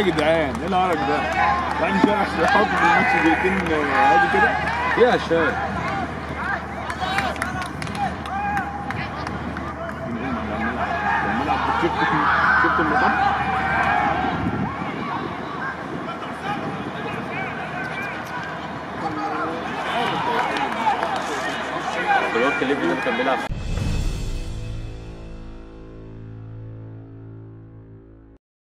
يا جدعان إيه العرق ده؟ يعني مش عارف يحط في الماتش دقيقتين عادي كده؟ يا شباب شفت شفت المصاب الواد كليفي كان بيلعب.